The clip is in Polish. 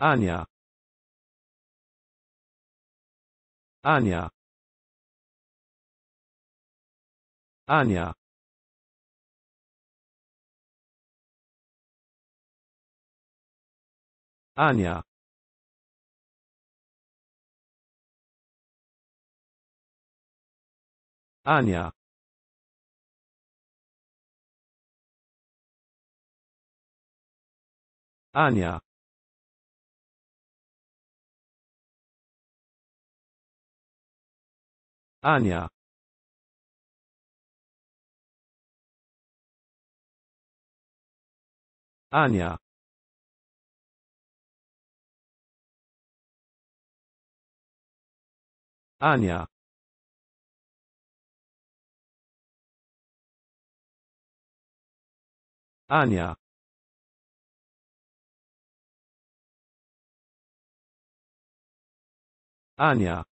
Ania. Ania. Ania. Ania. Ania. Ania. Ania. Ania. Ania. Ania. Ania.